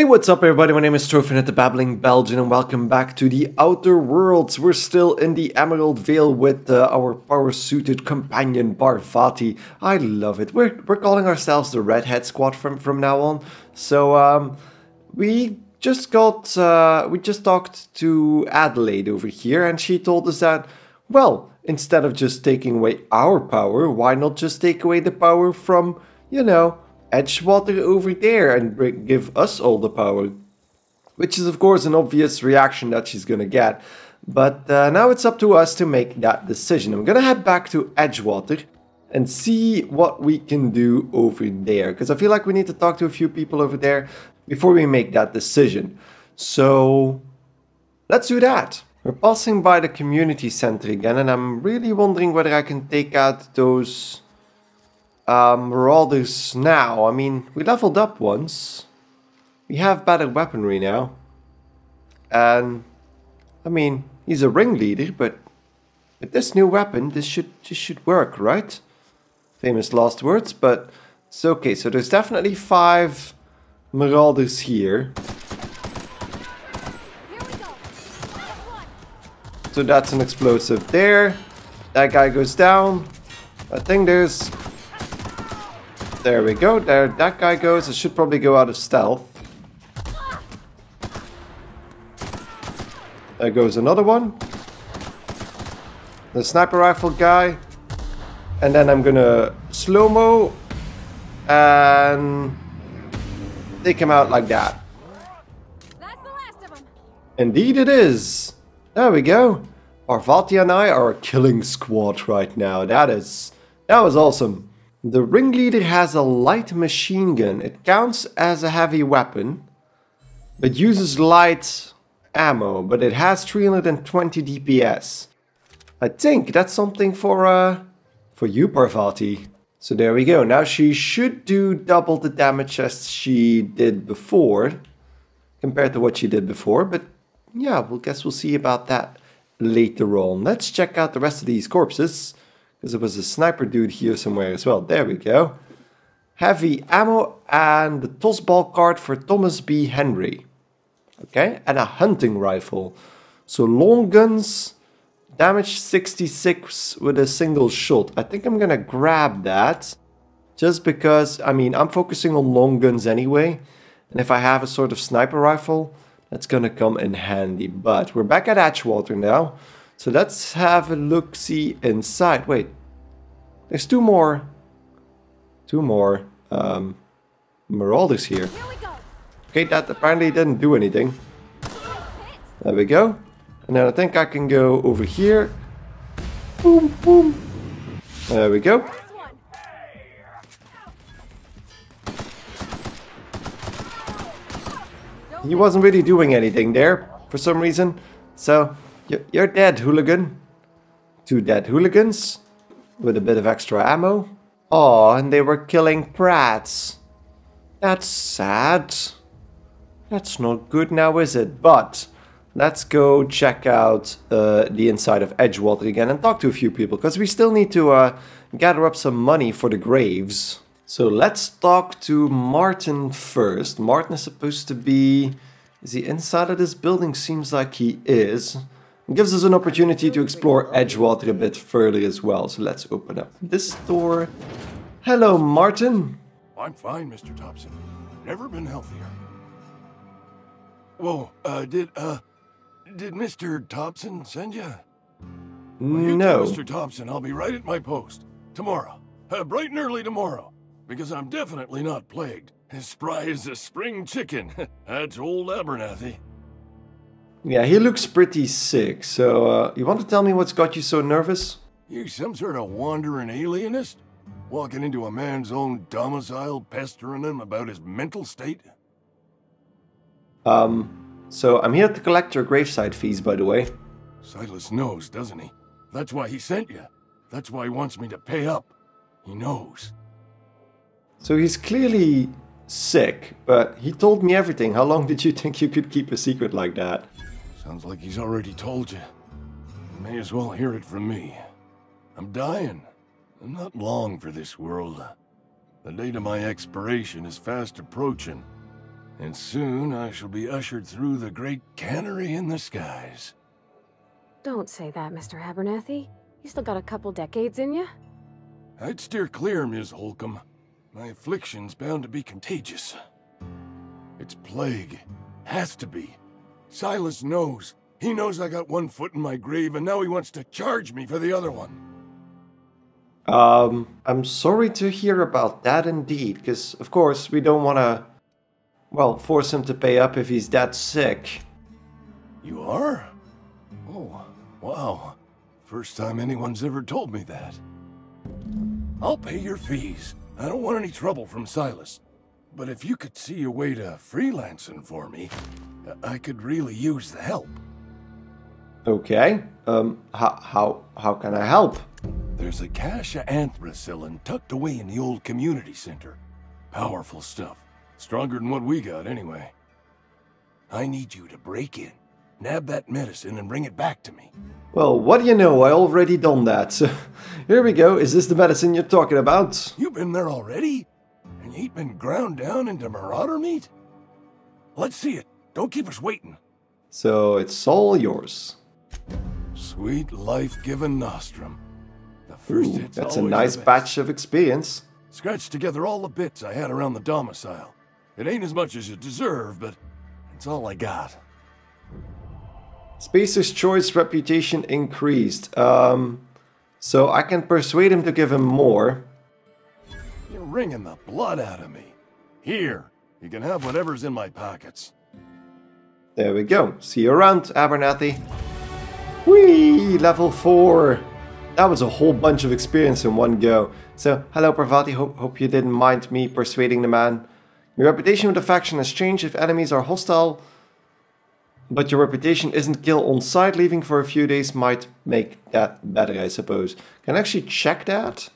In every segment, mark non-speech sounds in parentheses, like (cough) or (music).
Hey, what's up everybody? My name is TroVNut at the Babbling Belgian and welcome back to the Outer Worlds. We're still in the Emerald Vale with uh, our power-suited companion Parvati. I love it. We're, we're calling ourselves the Redhead Squad from, from now on. So, um, we just got, uh, we just talked to Adelaide over here and she told us that, well, instead of just taking away our power, why not just take away the power from, you know, Edgewater over there and give us all the power. Which is, of course, an obvious reaction that she's gonna get. But uh, now it's up to us to make that decision. I'm gonna head back to Edgewater and see what we can do over there. Because I feel like we need to talk to a few people over there before we make that decision. So let's do that. We're passing by the community center again and I'm really wondering whether I can take out those um, Marauders now. I mean, we leveled up once. We have better weaponry now. And, I mean, he's a ringleader, but with this new weapon, this should, this should work, right? Famous last words, but it's okay. So there's definitely five Marauders here. So that's an explosive there. That guy goes down. I think there's there we go. There that guy goes. It should probably go out of stealth. There goes another one. The sniper rifle guy. And then I'm gonna slow-mo and take him out like that. Indeed it is. There we go. Parvati and I are a killing squad right now. That is that was awesome. The ringleader has a light machine gun. It counts as a heavy weapon, but uses light ammo, but it has 320 DPS. I think that's something for uh, for you, Parvati. So there we go. Now she should do double the damage as she did before, compared to what she did before. But yeah, we'll guess we'll see about that later on. Let's check out the rest of these corpses. Because there was a sniper dude here somewhere as well. There we go. Heavy ammo and the tossball card for Thomas B. Henry. Okay, and a hunting rifle. So long guns, damage 66 with a single shot. I think I'm gonna grab that. Just because, I mean, I'm focusing on long guns anyway. And if I have a sort of sniper rifle, that's gonna come in handy. But we're back at Edgewater now. So let's have a look-see inside. Wait, there's two more, two more um, Marauders here. Okay, that apparently didn't do anything. There we go. And then I think I can go over here. Boom, boom. There we go. He wasn't really doing anything there for some reason. So you're dead, hooligan. Two dead hooligans with a bit of extra ammo. Oh, and they were killing Prats. That's sad. That's not good now, is it? But let's go check out uh, the inside of Edgewater again and talk to a few people, because we still need to uh, gather up some money for the graves. So let's talk to Martin first. Martin is supposed to be... Is he inside of this building? Seems like he is. It gives us an opportunity to explore Edgewater a bit further as well. So let's open up this door. Hello, Martin. I'm fine, Mr. Thompson. Never been healthier. Whoa, uh, did, uh, did Mr. Thompson send you? Well, you no. Mr. Thompson, I'll be right at my post. Tomorrow. Uh, bright and early tomorrow. Because I'm definitely not plagued. As spry as a spring chicken. (laughs) That's old Abernathy. Yeah, he looks pretty sick. So, uh, you want to tell me what's got you so nervous? You some sort of wandering alienist? Walking into a man's own domicile, pestering him about his mental state? Um, so I'm here to collect your graveside fees, by the way. Silas knows, doesn't he? That's why he sent you. That's why he wants me to pay up. He knows. So he's clearly sick, but he told me everything. How long did you (laughs) think you could keep a secret like that? Sounds like he's already told you. you. May as well hear it from me. I'm dying. I'm not long for this world. The date of my expiration is fast approaching. And soon I shall be ushered through the great cannery in the skies. Don't say that, Mr. Abernathy. You still got a couple decades in you. I'd steer clear, Ms. Holcomb. My affliction's bound to be contagious. It's plague. Has to be. Silas knows. He knows I got one foot in my grave, and now he wants to charge me for the other one. Um, I'm sorry to hear about that indeed, because of course we don't want to, well, force him to pay up if he's that sick. You are? Oh, wow. First time anyone's ever told me that. I'll pay your fees. I don't want any trouble from Silas. But if you could see a way to freelancing for me, I could really use the help. Okay. Um, how, how, how can I help? There's a cache of anthracillin tucked away in the old community center. Powerful stuff. Stronger than what we got, anyway. I need you to break in, nab that medicine, and bring it back to me. Well, what do you know? I already done that. So, (laughs) here we go. Is this the medicine you're talking about? You've been there already? And you ain't been ground down into marauder meat? Let's see it. Don't keep us waiting. So it's all yours. Sweet life-giving nostrum. The first Ooh, that's a nice batch of experience. Scratched together all the bits I had around the domicile. It ain't as much as you deserve, but it's all I got. Spacer's Choice reputation increased. Um, so I can persuade him to give him more. You're wringing the blood out of me. Here, you can have whatever's in my pockets. There we go. See you around, Abernathy. Whee! Level 4. That was a whole bunch of experience in one go. So, hello Parvati, hope, hope you didn't mind me persuading the man. Your reputation with the faction has changed if enemies are hostile, but your reputation isn't kill on sight. Leaving for a few days might make that better, I suppose. Can I actually check that?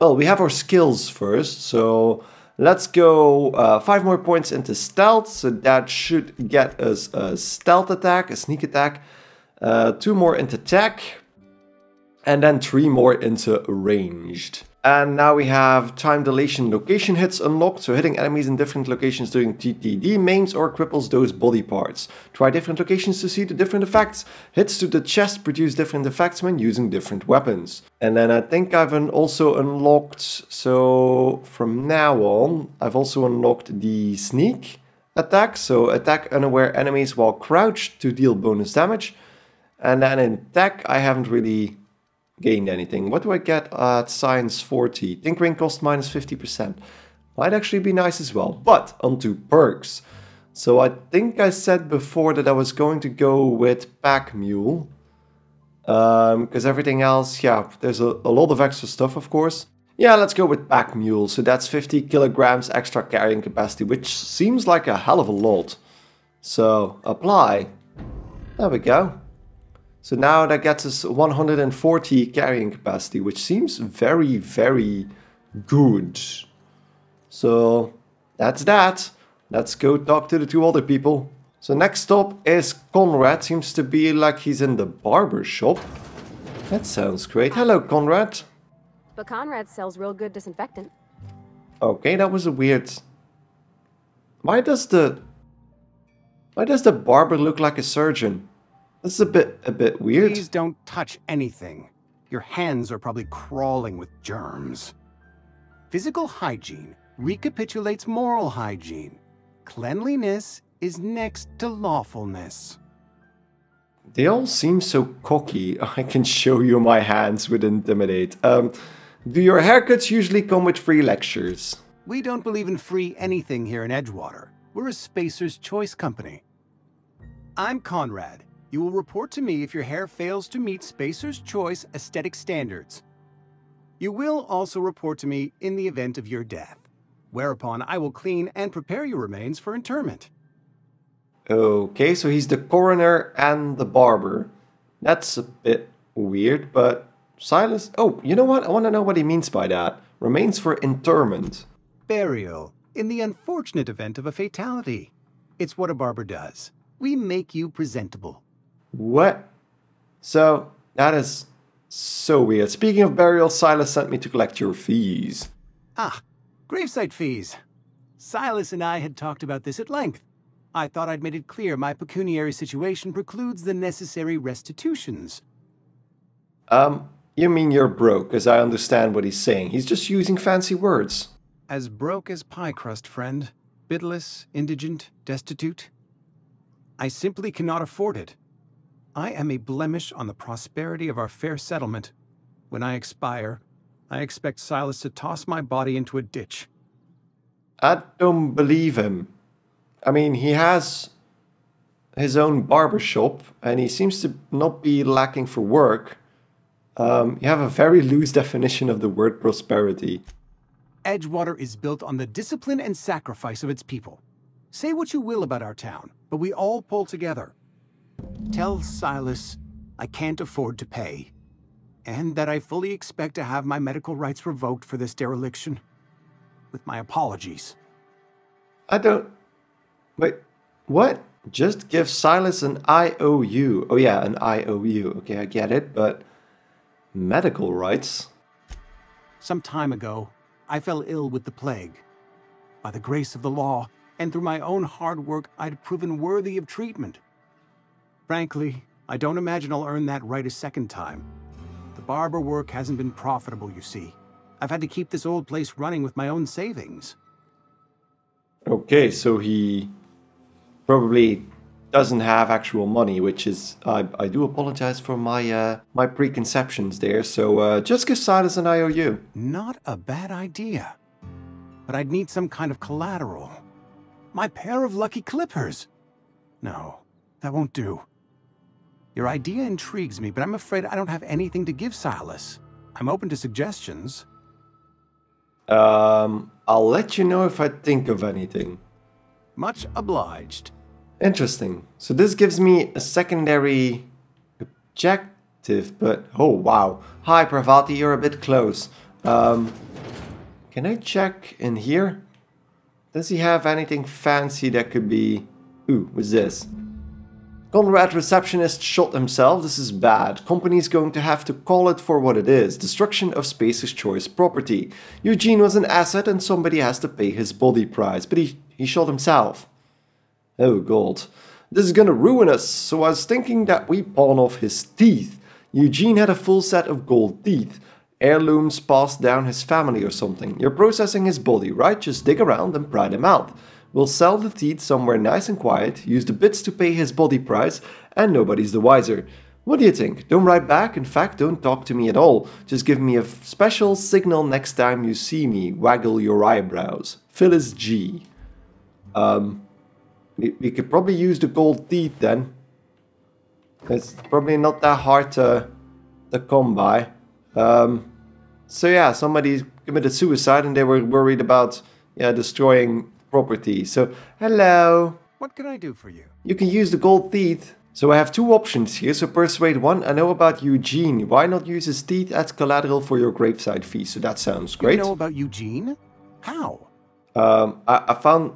Well, we have our skills first, so let's go uh, five more points into stealth. So that should get us a stealth attack, a sneak attack, uh, two more into tech, and then three more into ranged. And now we have time dilation location hits unlocked, so hitting enemies in different locations during TTD maims or cripples those body parts. Try different locations to see the different effects. Hits to the chest produce different effects when using different weapons. And then I think I've un- also unlocked, so from now on, I've also unlocked the sneak attack, so attack unaware enemies while crouched to deal bonus damage. And then in tech, I haven't really gained anything. What do I get at Science 40? Tinkering cost minus 50%. Might actually be nice as well. But onto perks. So I think I said before that I was going to go with Pack Mule. Um, because everything else, yeah, there's a, a lot of extra stuff, of course. Yeah, let's go with Pack Mule. So that's 50 kilograms extra carrying capacity, which seems like a hell of a lot. So apply. There we go. So now that gets us 140 carrying capacity, which seems very, very good. So that's that. Let's go talk to the two other people. So next stop is Conrad. Seems to be like he's in the barber shop. That sounds great. Hello, Conrad. But Conrad sells real good disinfectant. Okay, that was a weird. Why does the why does the barber look like a surgeon? That's a bit a bit weird. Please don't touch anything. Your hands are probably crawling with germs. Physical hygiene recapitulates moral hygiene. Cleanliness is next to lawfulness. They all seem so cocky. (laughs) I can show you my hands with intimidate. Um, do your haircuts usually come with free lectures? We don't believe in free anything here in Edgewater. We're a Spacer's Choice company. I'm Conrad. You will report to me if your hair fails to meet Spacer's Choice aesthetic standards. You will also report to me in the event of your death, whereupon I will clean and prepare your remains for interment. Okay, so he's the coroner and the barber. That's a bit weird, but Silas. Oh, you know what? I want to know what he means by that. Remains for interment. Burial, in the unfortunate event of a fatality. It's what a barber does. We make you presentable. What? So, that is so weird. Speaking of burial, Silas sent me to collect your fees. Ah, gravesite fees. Silas and I had talked about this at length. I thought I'd made it clear my pecuniary situation precludes the necessary restitutions. Um, you mean you're broke, as I understand what he's saying. He's just using fancy words. As broke as pie crust, friend. Bidless, indigent, destitute. I simply cannot afford it. I am a blemish on the prosperity of our fair settlement. When I expire, I expect Silas to toss my body into a ditch. I don't believe him. I mean, he has his own barber shop, and he seems to not be lacking for work. Um, you have a very loose definition of the word prosperity. Edgewater is built on the discipline and sacrifice of its people. Say what you will about our town, but we all pull together. Tell Silas I can't afford to pay, and that I fully expect to have my medical rights revoked for this dereliction. With my apologies. I don't. Wait, what? Just give Silas an IOU. Oh, yeah, an IOU. Okay, I get it, but medical rights? Some time ago, I fell ill with the plague. By the grace of the law, and through my own hard work, I'd proven worthy of treatment. Frankly, I don't imagine I'll earn that right a second time. The barber work hasn't been profitable, you see. I've had to keep this old place running with my own savings. Okay, so he probably doesn't have actual money, which is I, I do apologize for my uh, my preconceptions there. So uh, just give Silas an IOU. Not a bad idea. But I'd need some kind of collateral. My pair of lucky clippers. No, that won't do. Your idea intrigues me, but I'm afraid I don't have anything to give Silas. I'm open to suggestions. Um, I'll let you know if I think of anything. Much obliged. Interesting. So this gives me a secondary objective, but oh wow. Hi Parvati, you're a bit close. Um, can I check in here? Does he have anything fancy that could be... Ooh, what's this? Conrad receptionist shot himself. This is bad. Company's going to have to call it for what it is. Destruction of Spacer's Choice property. Eugene was an asset and somebody has to pay his body price, but he, he shot himself. Oh god. This is gonna ruin us, so I was thinking that we pawn off his teeth. Eugene had a full set of gold teeth. Heirlooms passed down his family or something. You're processing his body, right? Just dig around and pry them out. We'll sell the teeth somewhere nice and quiet, use the bits to pay his body price, and nobody's the wiser. What do you think? Don't write back, in fact, don't talk to me at all. Just give me a special signal next time you see me. Waggle your eyebrows. Phyllis G. Um, we, we could probably use the gold teeth then. It's probably not that hard to, to come by. Um, so yeah, somebody committed suicide and they were worried about yeah destroying property. So hello, What can I do for you? you can use the gold teeth. So I have two options here. So persuade one. I know about Eugene. Why not use his teeth as collateral for your graveside fee? So that sounds great. You know about Eugene? How? Um, I, I found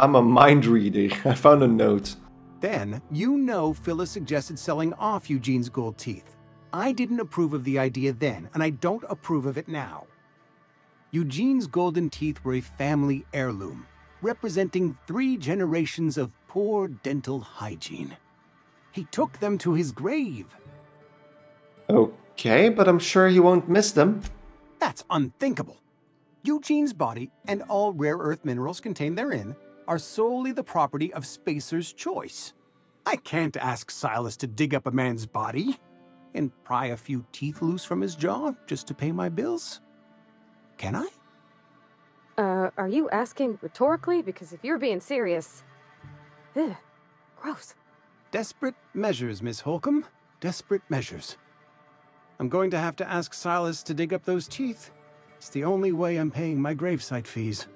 I'm a mind reader. (laughs) I found a note. Then, you know Phyllis suggested selling off Eugene's gold teeth. I didn't approve of the idea then, and I don't approve of it now. Eugene's golden teeth were a family heirloom, representing three generations of poor dental hygiene. He took them to his grave. Okay, but I'm sure he won't miss them. That's unthinkable. Eugene's body and all rare earth minerals contained therein are solely the property of Spacer's choice. I can't ask Silas to dig up a man's body and pry a few teeth loose from his jaw just to pay my bills. Can I? Uh, are you asking rhetorically? Because if you're being serious. Ugh, gross. Desperate measures, Miss Holcomb. Desperate measures. I'm going to have to ask Silas to dig up those teeth. It's the only way I'm paying my gravesite fees.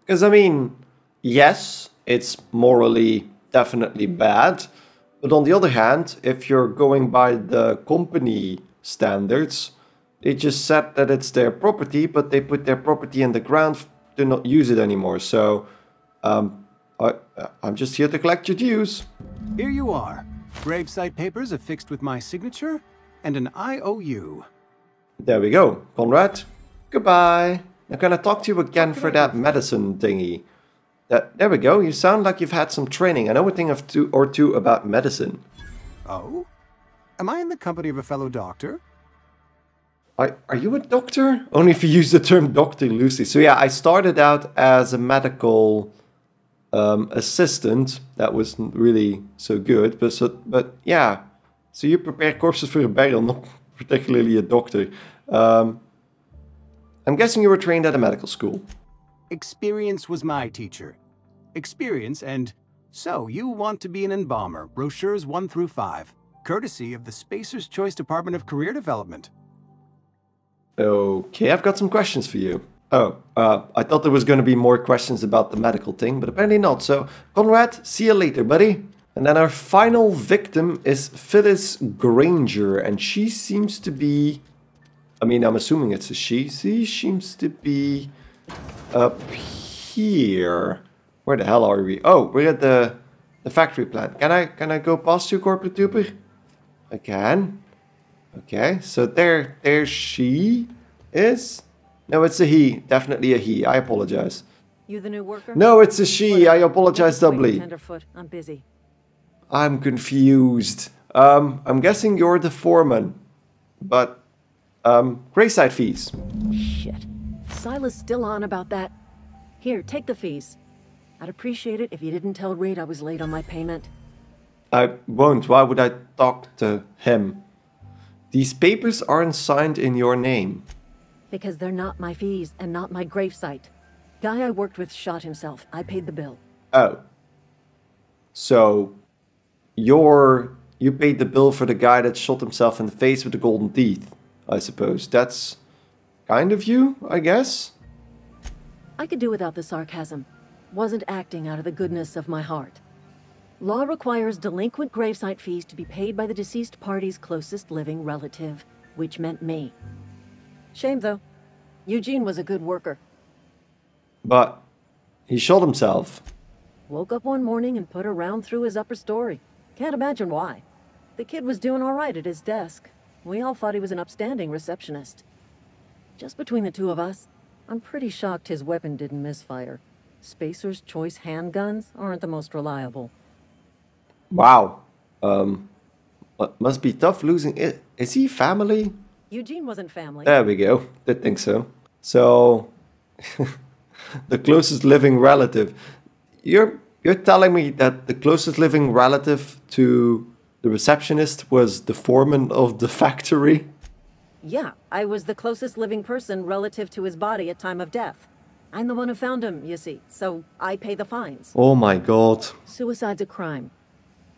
Because, I mean, yes, it's morally definitely bad. But on the other hand, if you're going by the company standards, they just said that it's their property, but they put their property in the ground to not use it anymore. So, um, I, I'm just here to collect your dues. Here you are. Gravesite papers affixed with my signature and an IOU. There we go. Conrad, goodbye. Now can I talk to you again for that medicine thingy? That, there we go, you sound like you've had some training. I know a thing of two or two about medicine. Oh? Am I in the company of a fellow doctor? Are, are you a doctor? Only if you use the term doctor loosely. So yeah, I started out as a medical um, assistant. That wasn't really so good, but so, but yeah. So you prepare corpses for a burial, not (laughs) particularly a doctor. Um, I'm guessing you were trained at a medical school. Experience was my teacher. Experience and so you want to be an embalmer, brochures 1 through 5, courtesy of the Spacer's Choice Department of Career Development. Okay, I've got some questions for you. Oh, uh, I thought there was going to be more questions about the medical thing, but apparently not. So, Conrad, see you later, buddy. And then our final victim is Phyllis Granger, and she seems to be. I mean, I'm assuming it's a she. She seems to be up here. Where the hell are we? Oh, we're at the the factory plant. Can I can I go past you, Corporate Duper? I can. Okay, so there, there she is. No, it's a he. Definitely a he. I apologize. You the new worker? No, it's a she. I apologize doubly. Tenderfoot, I'm busy. I'm confused. Um, I'm guessing you're the foreman, but um, Grayside fees. Shit. Silas still on about that. Here, take the fees. I'd appreciate it if you didn't tell Reed I was late on my payment. I won't. Why would I talk to him? These papers aren't signed in your name. Because they're not my fees and not my gravesite. Guy I worked with shot himself. I paid the bill. Oh. So, you're you paid the bill for the guy that shot himself in the face with the golden teeth, I suppose. That's kind of you, I guess. I could do without the sarcasm. Wasn't acting out of the goodness of my heart. Law requires delinquent gravesite fees to be paid by the deceased party's closest living relative, which meant me. Shame though. Eugene was a good worker. But he shot himself. Woke up one morning and put a round through his upper story. Can't imagine why. The kid was doing all right at his desk. We all thought he was an upstanding receptionist. Just between the two of us, I'm pretty shocked his weapon didn't misfire. Spacer's choice handguns aren't the most reliable. Wow. Um, must be tough losing it. Is he family? Eugene wasn't family. There we go. Did think so. So, (laughs) the closest living relative. You're you're telling me that the closest living relative to the receptionist was the foreman of the (laughs) factory? Yeah, I was the closest living person relative to his body at time of death. I'm the one who found him, you see, so I pay the fines. Oh my god. Suicide's a crime.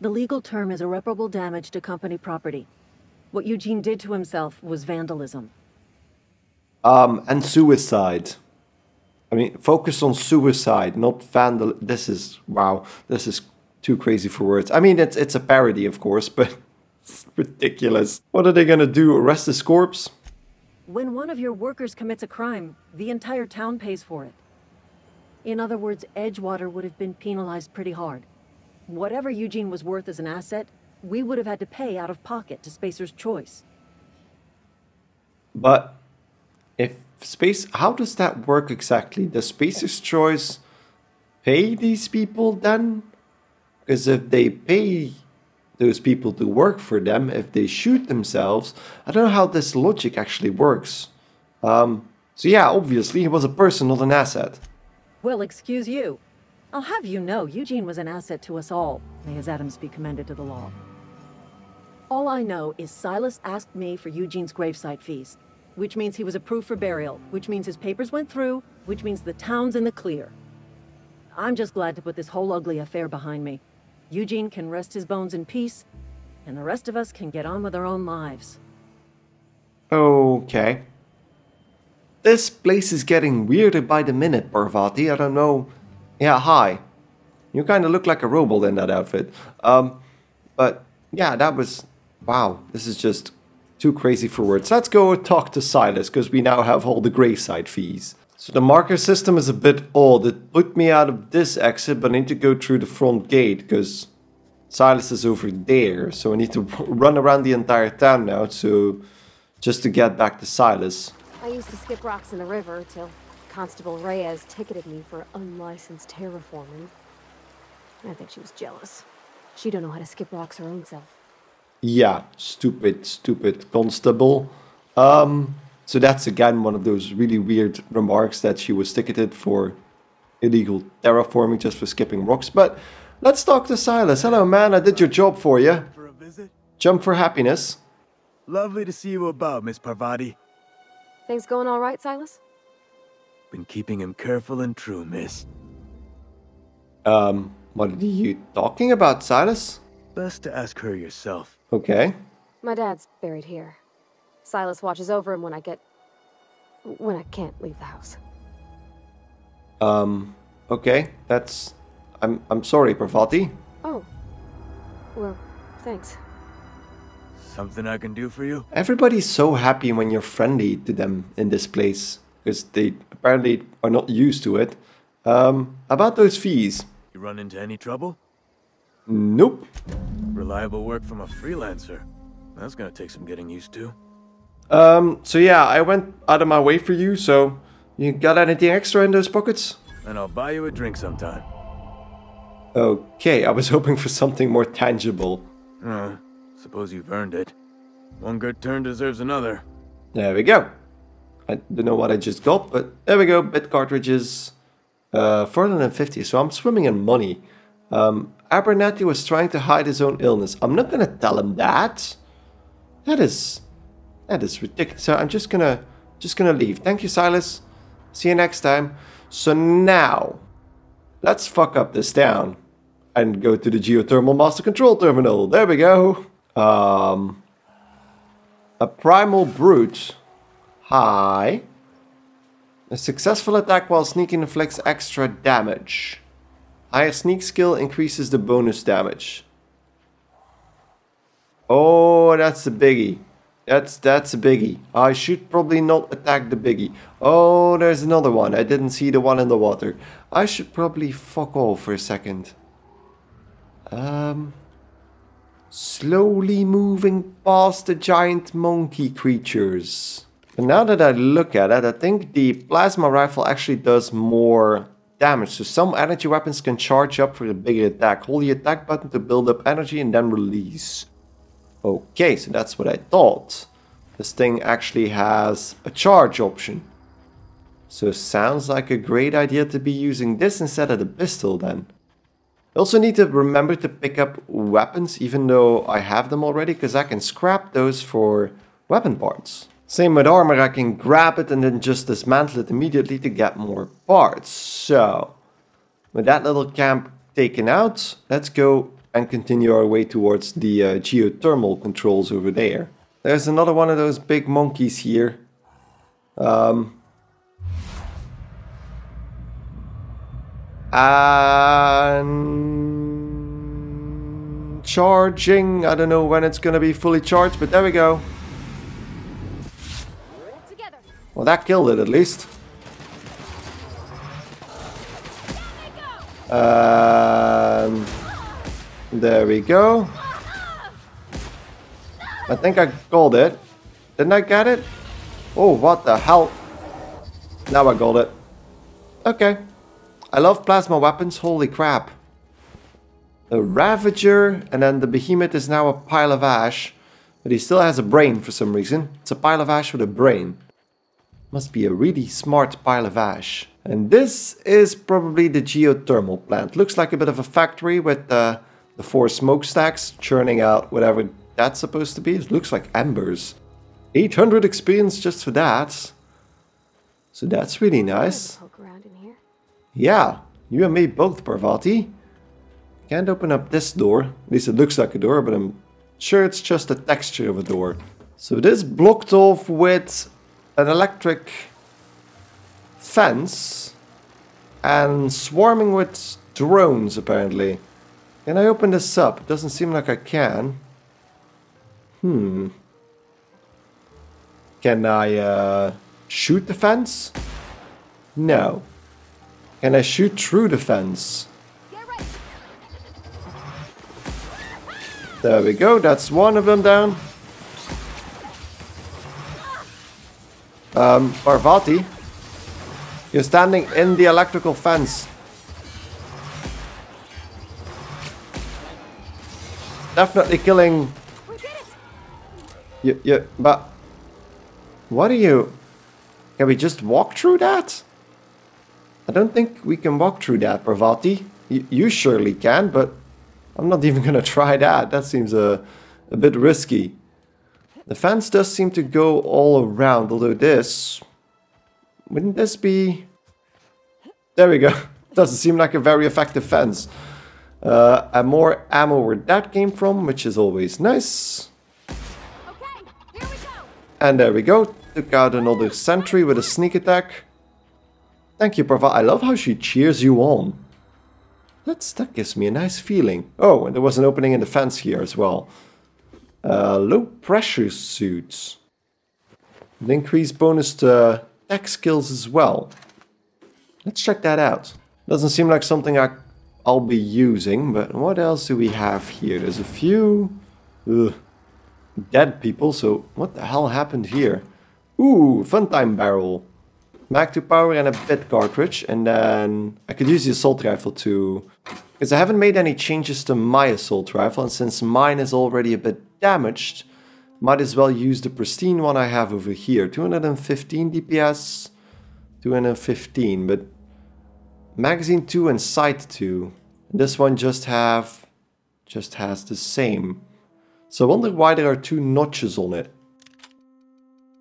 The legal term is irreparable damage to company property. What Eugene did to himself was vandalism. Um, and suicide. I mean, focus on suicide, not vandal. This is wow. This is too crazy for words. I mean, it's it's a parody, of course, but (laughs) it's ridiculous. What are they gonna do? Arrest his corpse? When one of your workers commits a crime, the entire town pays for it. In other words, Edgewater would have been penalized pretty hard. Whatever Eugene was worth as an asset, we would have had to pay out of pocket to Spacer's Choice. But if space, how does that work exactly? Does Spacer's Choice pay these people then? Because if they pay those people to work for them, if they shoot themselves, I don't know how this logic actually works. Um, so yeah, obviously he was a person, not an asset. Well, excuse you. I'll have you know Eugene was an asset to us all. May his Adams be commended to the law. All I know is Silas asked me for Eugene's gravesite fees, which means he was approved for burial, which means his papers went through, which means the town's in the clear. I'm just glad to put this whole ugly affair behind me. Eugene can rest his bones in peace, and the rest of us can get on with our own lives. Okay. This place is getting weirder by the minute, Parvati. I don't know. Yeah, hi. You kind of look like a robot in that outfit. Um, but yeah, that was. Wow, this is just too crazy for words. Let's go talk to Silas, because we now have all the graveside fees. So the marker system is a bit odd. It put me out of this exit, but I need to go through the front gate, because Silas is over there. So I need to (laughs) run around the entire town now to just to get back to Silas. I used to skip rocks in the river till Constable Reyes ticketed me for unlicensed terraforming. I think she was jealous. She don't know how to skip rocks her own self. Yeah, stupid, stupid constable. Um, so that's again one of those really weird remarks that she was ticketed for illegal terraforming just for skipping rocks. But let's talk to Silas. Hello, man. I did your job for you. For a visit? Jump for happiness. Lovely to see you about, Miss Parvati. Things going all right, Silas? Been keeping him careful and true, miss. Um, what are you talking about, Silas? Best to ask her yourself. Okay. My dad's buried here. Silas watches over him when I get... when I can't leave the house. Um, okay. That's. I'm, I'm sorry, Parvati. Oh. Well, thanks. Something I can do for you? Everybody's so happy when you're friendly to them in this place because they apparently are not used to it. Um, about those fees. You run into any trouble? Nope. Reliable work from a freelancer. That's gonna take some getting used to. Um, so yeah, I went out of my way for you, so you got anything extra in those pockets? And I'll buy you a drink sometime. Okay, I was (laughs) hoping for something more tangible. Uh, suppose you've earned it. One good turn deserves another. There we go. I don't know what I just got, but there we go. Bit cartridges. Uh, 450, so I'm swimming in money. Um, Abernathy was trying to hide his own illness. I'm not gonna tell him that. That is, that is ridiculous. So I'm just gonna, just gonna leave. Thank you, Silas. See you next time. So now, let's fuck up this town and go to the geothermal master control terminal. There we go. Um, a primal brute. Hi. A successful attack while sneaking inflicts extra damage. Higher sneak skill increases the bonus damage. Oh, that's a biggie. That's that's a biggie. I should probably not attack the biggie. Oh, there's another one. I didn't see the one in the water. I should probably fuck off for a second. Um, slowly moving past the giant monkey creatures. And now that I look at it, I think the plasma rifle actually does more damage. So some energy weapons can charge up for a bigger attack. Hold the attack button to build up energy and then release. Okay, so that's what I thought. This thing actually has a charge option. So sounds like a great idea to be using this instead of the pistol then. I also need to remember to pick up weapons even though I have them already because I can scrap those for weapon parts. Same with armor, I can grab it and then just dismantle it immediately to get more parts. So, with that little camp taken out, let's go and continue our way towards the uh, geothermal controls over there. There's another one of those big monkeys here. Um, and charging. I don't know when it's gonna be fully charged, but there we go. Well, that killed it at least. Um, there we go. I think I called it. Didn't I get it? Oh, what the hell? Now I got it. Okay. I love plasma weapons, holy crap. The Ravager, and then the Behemoth is now a pile of ash. But he still has a brain for some reason. It's a pile of ash with a brain. Must be a really smart pile of ash. And this is probably the geothermal plant. Looks like a bit of a factory with uh, the four smokestacks churning out whatever that's supposed to be. It looks like embers. 800 experience just for that. So that's really nice. Poke around in here. Yeah, you and me both, Parvati. Can't open up this door. At least it looks like a door, but I'm sure it's just the texture of a door. So it is blocked off with an electric fence and swarming with drones, apparently. Can I open this up? It doesn't seem like I can. Hmm. Can I uh, shoot the fence? No. Can I shoot through the fence? There we go, that's one of them down. Um, Parvati, You're standing in the electrical fence. Definitely killing... You, you, but... What are you... Can we just walk through that? I don't think we can walk through that, Parvati. You, you surely can, but I'm not even gonna (laughs) try that. That seems a, a bit risky. The fence does seem to go all around, although this... Wouldn't this be... There we go. (laughs) Doesn't seem like a very effective fence. Uh, and more ammo where that came from, which is always nice. Okay, here we go. And there we go. Took out another sentry with a sneak attack. Thank you, Prava. I love how she cheers you on. That's, that gives me a nice feeling. Oh, and there was an opening in the fence here as well. Uh, low pressure suits. An increased bonus to tech skills as well. Let's check that out. Doesn't seem like something I, I'll be using, but what else do we have here? There's a few ugh, dead people, so what the hell happened here? Ooh, fun time barrel. Mag to power and a bit cartridge, and then I could use the assault rifle too. Because I haven't made any changes to my assault rifle, and since mine is already a bit damaged, might as well use the pristine one I have over here. 215 DPS, 215, but magazine 2 and sight 2. This one just have just has the same. So I wonder why there are two notches on it.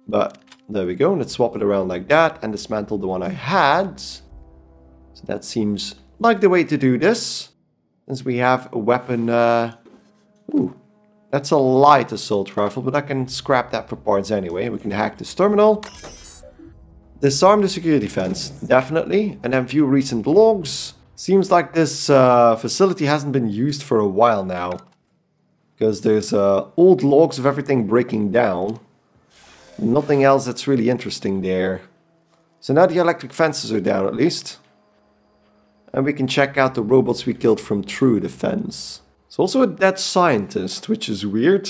But there we go, let's swap it around like that and dismantle the one I had. So that seems like the way to do this. Since we have a weapon... Uh, ooh, that's a light assault rifle, but I can scrap that for parts anyway. We can hack this terminal. Disarm the security fence, definitely. And then view recent logs. Seems like this uh, facility hasn't been used for a while now. Because there's uh, old logs of everything breaking down. Nothing else that's really interesting there. So now the electric fences are down at least. And we can check out the robots we killed from through the There's also a dead scientist, which is weird.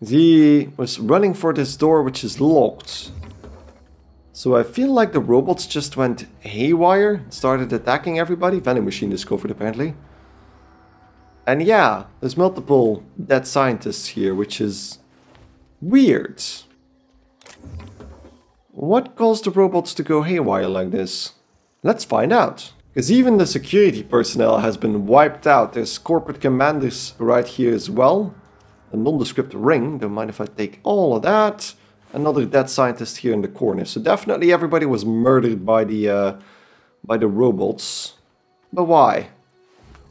He was running for this door which is locked. So I feel like the robots just went haywire, started attacking everybody. Vending machine discovered apparently. And yeah, there's multiple dead scientists here, which is weird. What caused the robots to go haywire like this? Let's find out. Because even the security personnel has been wiped out. There's corporate commanders right here as well. A nondescript ring. Don't mind if I take all of that. Another dead scientist here in the corner. So definitely everybody was murdered by the uh, by the robots. But why?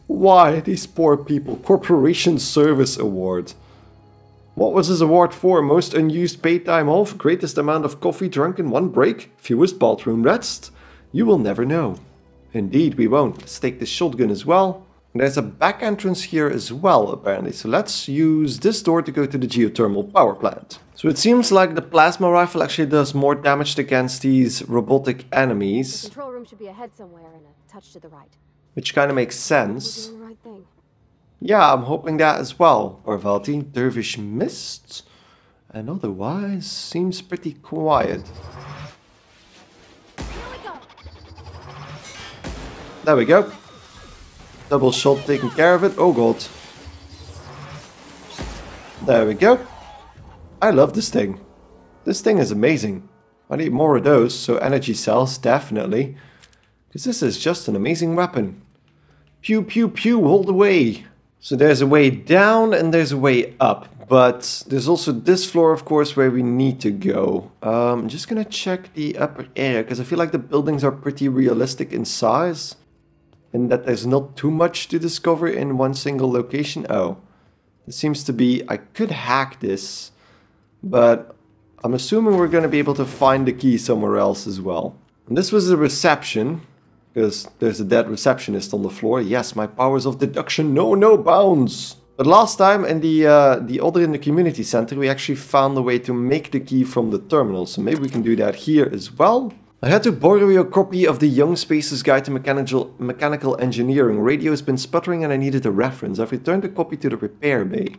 Why these poor people? Corporation Service Award. What was this award for? Most unused paid time off? Greatest amount of coffee drunk in one break? Fewest bathroom rest? You will never know. Indeed, we won't. Let's take the shotgun as well. There's a back entrance here as well, apparently. So let's use this door to go to the geothermal power plant. So it seems like the plasma rifle actually does more damage against these robotic enemies. The control room should be ahead somewhere and a touch to the right. Which kind of makes sense. right. Yeah, I'm hoping that as well, Parvati. Dervish missed. And otherwise, seems pretty quiet. There we go. Double shot taking care of it. Oh god. There we go. I love this thing. This thing is amazing. I need more of those, so energy cells, definitely. Because this is just an amazing weapon. Pew pew pew all the way. So there's a way down and there's a way up. But there's also this floor, of course, where we need to go. Um, I'm just gonna check the upper area, because I feel like the buildings are pretty realistic in size. And that there's not too much to discover in one single location. Oh, it seems to be... I could hack this, but I'm assuming we're going to be able to find the key somewhere else as well. And this was the reception, because there's a dead receptionist on the floor. Yes, my powers of deduction know no bounds. But last time in the uh, the other in the community center, we actually found a way to make the key from the terminal. So maybe we can do that here as well. I had to borrow your copy of the Young Spaces Guide to Mechanical, Mechanical Engineering. Radio has been sputtering and I needed a reference. I've returned the copy to the repair bay.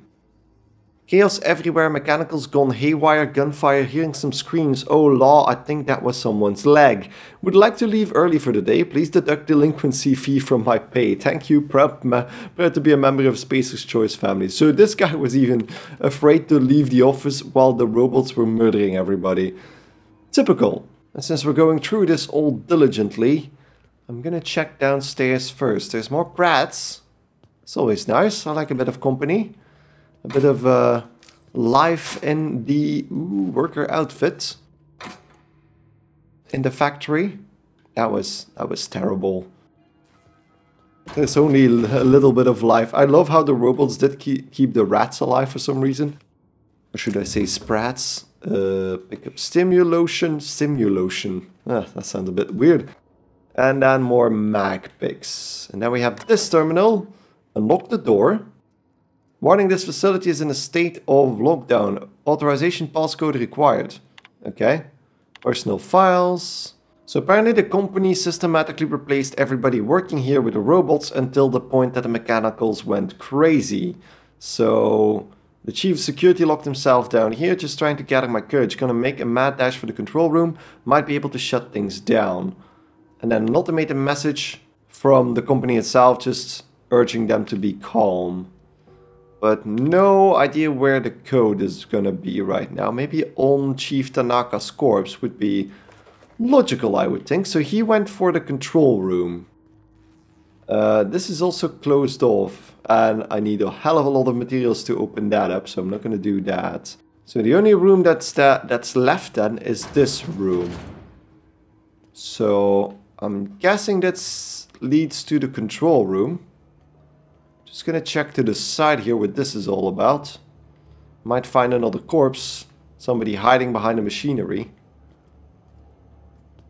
Chaos everywhere, mechanicals gone haywire, gunfire, hearing some screams. Oh law, I think that was someone's leg. Would like to leave early for the day. Please deduct delinquency fee from my pay. Thank you, proud, proud to be a member of Spacer's Choice family. So this guy was even afraid to leave the office while the robots were murdering everybody. Typical. And since we're going through this all diligently, I'm gonna check downstairs first. There's more brats. It's always nice. I like a bit of company a bit of uh, life in the ooh, worker outfit in the factory. That was that was terrible. There's only a little bit of life. I love how the robots did keep, keep the rats alive for some reason. Or should I say sprats? Uh, pick up Stimulotion, Stimulotion. Ah, that sounds a bit weird. And then more mag picks. And then we have this terminal. Unlock the door. Warning this facility is in a state of lockdown. Authorization passcode required. Okay. Personal files. So apparently the company systematically replaced everybody working here with the robots until the point that the mechanicals went crazy. So the chief of security locked himself down here, just trying to gather my courage. Gonna make a mad dash for the control room. Might be able to shut things down. And then an automated message from the company itself, just urging them to be calm but no idea where the code is gonna be right now. Maybe on Chief Tanaka's corpse would be logical, I would think. So he went for the control room. Uh, this is also closed off, and I need a hell of a lot of materials to open that up, so I'm not gonna do that. So the only room that's that that's left then is this room. So I'm guessing that leads to the control room. Just gonna check to the side here what this is all about. Might find another corpse. Somebody hiding behind the machinery.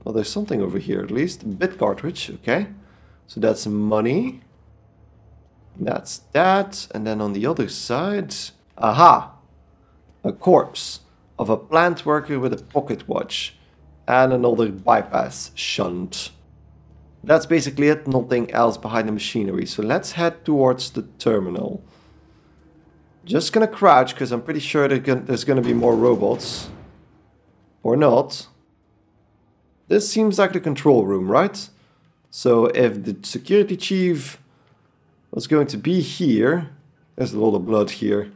Well, there's something over here at least. Bit cartridge, okay. So that's money. That's that. And then on the other side... Aha! A corpse of a plant worker with a pocket watch. And another bypass shunt. That's basically it, nothing else behind the machinery. So let's head towards the terminal. Just gonna crouch, because I'm pretty sure there's gonna be more robots. Or not. This seems like the control room, right? So if the security chief was going to be here... There's a lot of blood here.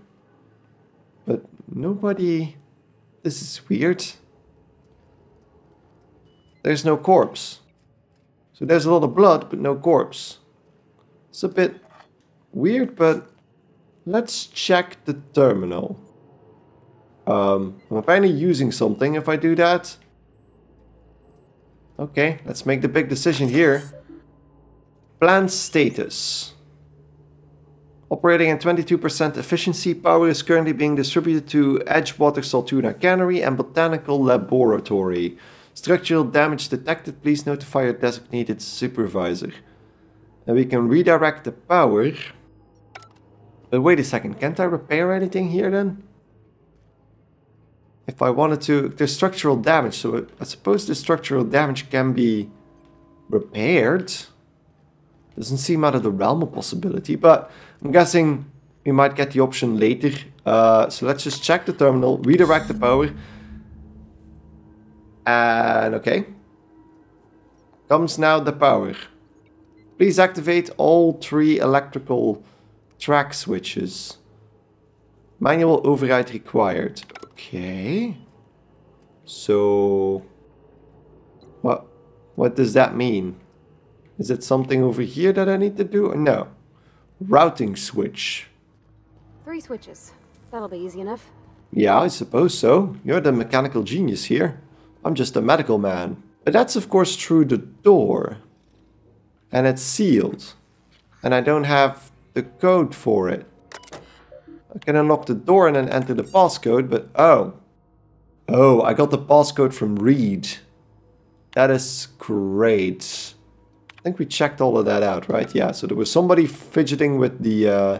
But nobody... This is weird. There's no corpse. So there's a lot of blood, but no corpse. It's a bit weird, but let's check the terminal. Um, I'm apparently using something if I do that. Okay, let's make the big decision here. Plant status. Operating at 22% efficiency, power is currently being distributed to Edgewater Saltuna Cannery and Botanical Laboratory. Structural damage detected, please notify your designated supervisor. And we can redirect the power. But wait a second, can't I repair anything here then? If I wanted to, there's structural damage, so I suppose the structural damage can be repaired. Doesn't seem out of the realm of possibility, but I'm guessing we might get the option later. Uh, so let's just check the terminal, redirect the power, and okay. Comes now the power. Please activate all three electrical track switches. Manual override required. Okay. So... What, what does that mean? Is it something over here that I need to do? No. Routing switch. Three switches. That'll be easy enough. Yeah, I suppose so. You're the mechanical genius here. I'm just a medical man. But that's of course through the door. And it's sealed. And I don't have the code for it. I can unlock the door and then enter the passcode, but oh. Oh, I got the passcode from Reed. That is great. I think we checked all of that out, right? Yeah, so there was somebody fidgeting with the uh,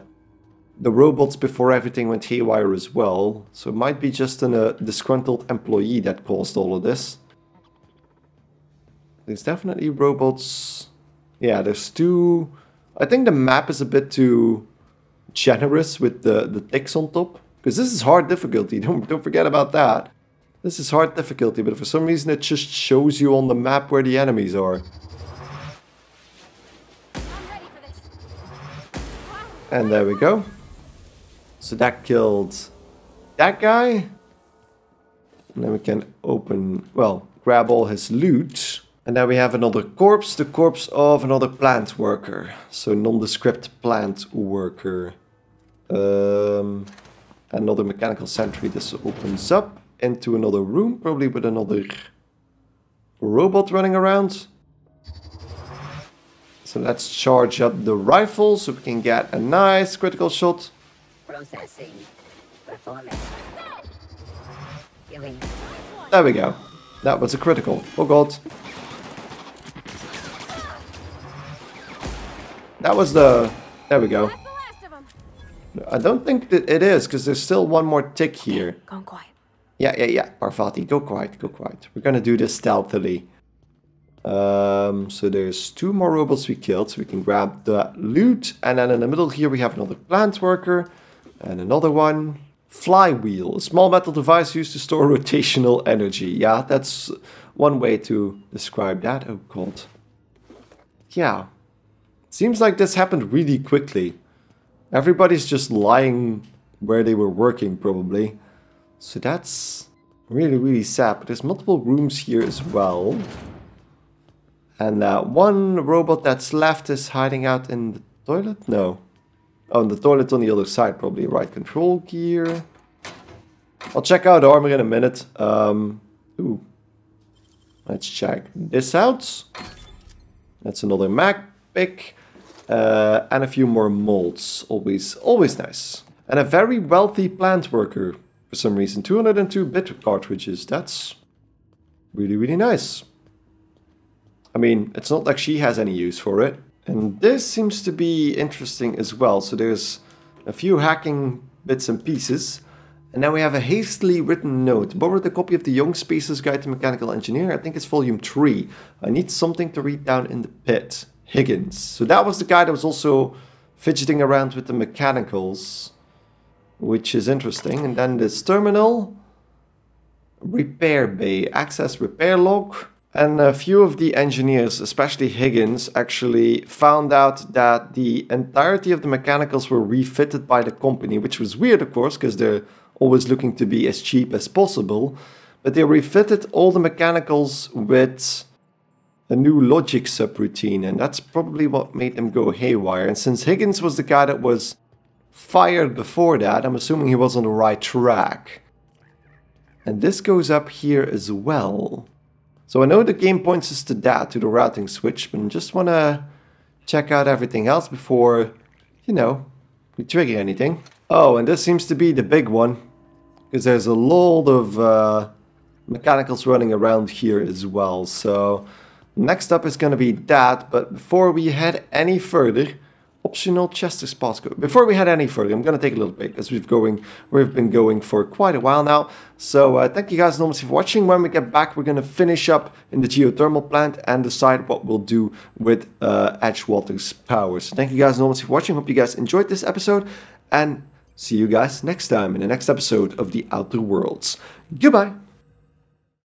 the robots before everything went haywire as well. So it might be just a uh, disgruntled employee that caused all of this. There's definitely robots. Yeah, there's two. I think the map is a bit too generous with the, the ticks on top. Because this is hard difficulty, (laughs) don't, don't forget about that. This is hard difficulty, but for some reason it just shows you on the map where the enemies are. And there we go. So that killed that guy. And then we can open, well, grab all his loot. And now we have another corpse, the corpse of another plant worker. So nondescript plant worker. Um, another mechanical sentry. This opens up into another room, probably with another robot running around. So let's charge up the rifle so we can get a nice critical shot. Processing. Performance. There we go. That was a critical. Oh god. That was the... There we go. I don't think that it is, because there's still one more tick here. Gone quiet. Yeah, yeah, yeah. Parvati, go quiet, go quiet. We're gonna do this stealthily. Um, so there's two more robots we killed, so we can grab the loot. And then in the middle here we have another plant worker. And another one. Flywheel, a small metal device used to store (laughs) rotational energy. Yeah, that's one way to describe that. Oh god. Yeah. Seems like this happened really quickly. Everybody's just lying where they were working, probably. So that's really, really sad. But there's multiple rooms here as well. And uh, one robot that's left is hiding out in the toilet? No. Oh, the toilet on the other side, probably. Right control gear. I'll check out armor in a minute. Um, ooh. Let's check this out. That's another mag pick. Uh, and a few more molds. Always, always nice. And a very wealthy plant worker for some reason. 202 bit cartridges. That's really, really nice. I mean, it's not like she has any use for it. And this seems to be interesting as well. So there's a few hacking bits and pieces. And then we have a hastily written note. Borrowed a copy of the Young Spacer's Guide to Mechanical Engineering. I think it's volume 3. I need something to read down in the pit. Higgins. So that was the guy that was also fidgeting around with the mechanicals. Which is interesting. And then this terminal. Repair bay. Access repair log. And a few of the engineers, especially Higgins, actually found out that the entirety of the mechanicals were refitted by the company, which was weird, of course, because they're always looking to be as cheap as possible. But they refitted all the mechanicals with a new logic subroutine, and that's probably what made them go haywire. And since Higgins was the guy that was fired before that, I'm assuming he was on the right track. And this goes up here as well. So I know the game points us to that, to the routing switch, but I just want to check out everything else before, you know, we trigger anything. Oh, and this seems to be the big one, because there's a lot of uh, mechanicals running around here as well. So next up is going to be that, but before we head any further, optional Chester spots. Before we head any further, I'm going to take a little break as we've going we've been going for quite a while now. So uh, thank you guys enormously for watching. When we get back, we're going to finish up in the geothermal plant and decide what we'll do with uh, Edgewater's power. So thank you guys enormously for watching. Hope you guys enjoyed this episode and see you guys next time in the next episode of The Outer Worlds. Goodbye.